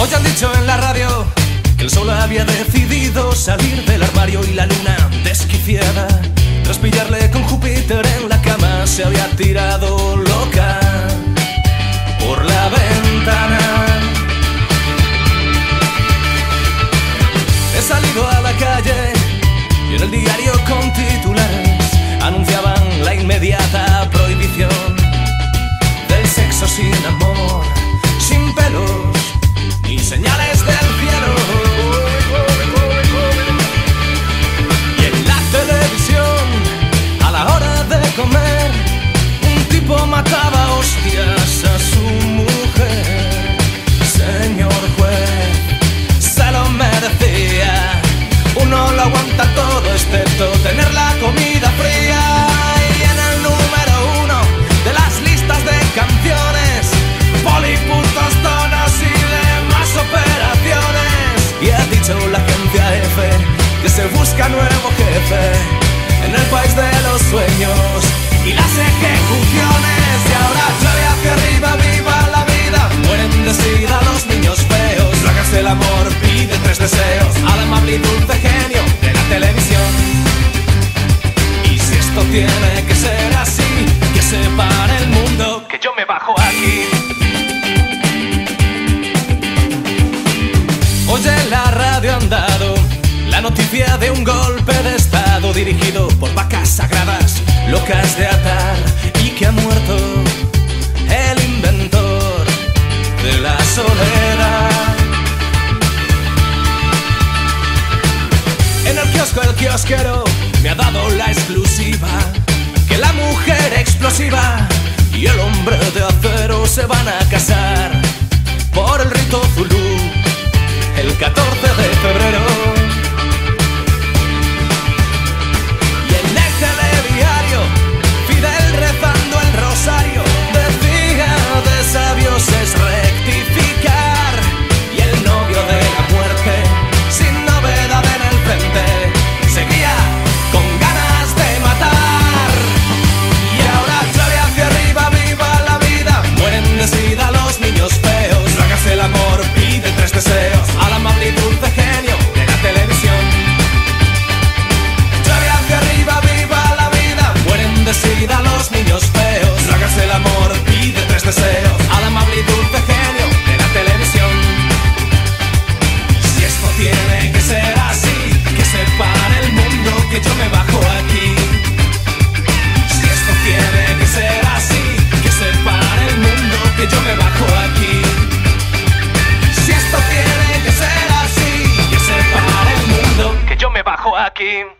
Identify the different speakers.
Speaker 1: Hoy han dicho en la radio que el sol había decidido salir del armario y la luna desquiciada tras pillarle con Júpiter en la cama se había tirado loca por la ventana. He salido a la calle y en el diario con titulares aguanta todo excepto tener la comida fría. Y en el número uno de las listas de canciones, poliputos, tonos y demás operaciones. Y ha dicho la agencia F que se busca nuevo yo me bajo aquí. Oye, la radio han dado la noticia de un golpe de estado dirigido por vacas sagradas, locas de atar, y que ha muerto el inventor de la soledad. En el kiosco el kiosquero me ha dado la exclusiva que la mujer explosiva y el hombre de acero se van a casar. game.